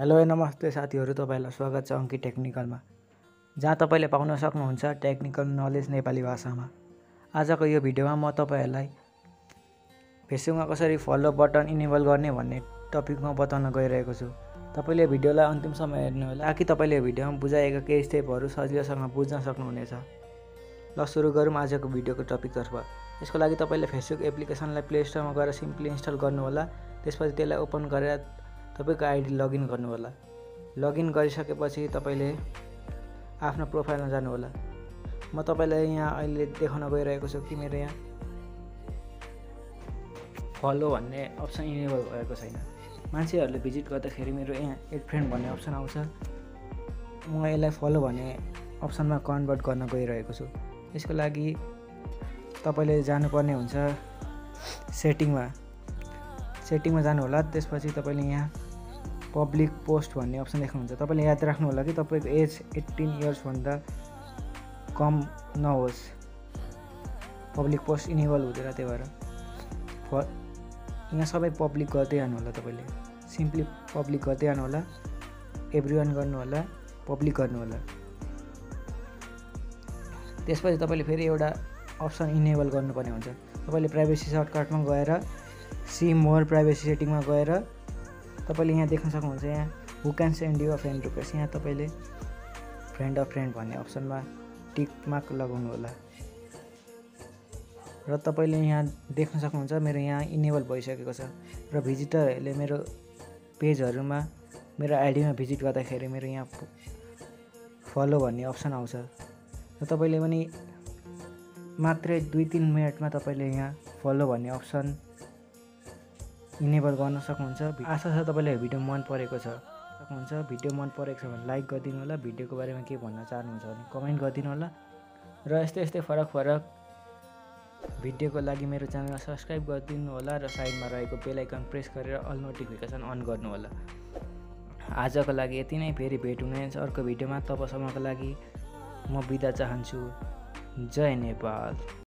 Hello नमस्ते साथीहरू तपाईँलाई स्वागत छ अङ्की टेक्निकलमा। जहाँ तपाईँले पाउन सक्नुहुन्छ टेक्निकल नलेज नेपाली भाषामा। आजको यो भिडियोमा म तपाईँहरूलाई फेसबुकमा कसरी फलो बटन इनेबल गर्ने भन्ने टपिकमा बताउन गइरहेको छु। तपाईँले भिडियोलाई अन्तिमसम्म हेर्नु होला। कि तपाईँले भिडियोमा बुझाएका केही स्टेपहरू सजिलोसँग बुझ्न सक्नुहुनेछ। ल सुरु गरौँ आजको भिडियोको टपिकतर्फ यसको लागि तपाईँले फेसबुक एप्लिकेसनलाई प्ले स्टोरमा गएर सिम्पली इन्स्टल गर्नुहोला। त्यसपछि त्यसलाई ओपन गरेर तपाईँको आइडी लगइन गर्नुहोला। लगइन गरिसकेपछि तपाईँले आफ्नो प्रोफाइलमा जानुहोला। म तपाईँलाई यहाँ अहिले देखाउन गइरहेको छु कि मेरो यहाँ? फलो भन्ने अप्सन इनेबल भएको छैन। मान्छेहरूले भिजिट गर्दाखेरि मेरो यहाँ एड फ्रेन्ड भन्ने अप्सन आउँछ। म यसलाई फलो भन्ने अप्सनमा कन्भर्ट गर्न गइरहेको छु। यसको लागि तपाईँले जानुपर्ने हुन्छ सेटिङमा। सेटिङमा जानु होला त्यसपछि तपाईँले यहाँ पब्लिक पोस्ट भन्ने अप्सन देख्नुहुन्छ। तपाईँले याद राख्नु होला कि तपाईँको एज एट्टिन इयर्सभन्दा कम नहोस्। पब्लिक पोस्ट इनेबल हुँदैन त्यही भएर। यहाँ सबै पब्लिक गर्दै जानु होला तपाईँले। सिम्पली पब्लिक गर्दै जानु होला एभ्री वान गर्नु होला पब्लिक गर्नु होला त्यसपछि तपाईँले फेरि एउटा अप्सन इनेबल गर्नुपर्ने हुन्छ। तपाईँले प्राइभेसी सर्टकटमा गएर सी मोर प्राइभेसी सेटिङमा गएर तपाईँले यहाँ देख्न सक्नुहुन्छ यहाँ who can send you a friend request यहाँ तपाईँले फ्रेन्ड अफ फ्रेन्ड भन्ने अप्सनमा टिक मार्क लगाउनु होला। र तपाईँले यहाँ देख्न सक्नुहुन्छ मेरो यहाँ इनेबल भइसकेको छ। र भिजिटरहरूले मेरो पेजहरूमा मेरो आइडीमा भिजिट गर्दाखेरि मेरो यहाँ फलो भन्ने अप्सन आउँछ। र तपाईँले पनि मात्रै दुई तिन मिनटमा तपाईँले यहाँ फलो भन्ने अप्सन इनेबल गर्न सक्नुहुन्छ। आशा छ तपाईँलाई भिडियो मन परेको छ। सक्नुहुन्छ। भिडियो मन परेको छ भने लाइक गरिदिनु होला। भिडियोको बारेमा के भन्न चाहनुहुन्छ भने कमेन्ट गरिदिनु होला। र यस्तै यस्तै फरक फरक भिडियोको लागि मेरो च्यानललाई सब्सक्राइब गरिदिनु होला र साइडमा रहेको बेलाइकन प्रेस गरेर अल नोटिफिकेसन अन गर्नु होला। आजको लागि यति नै। फेरि भेट हुने अर्को भिडियोमा तबसम्मको लागि म बिदा चाहन्छु। जय नेपाल।